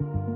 you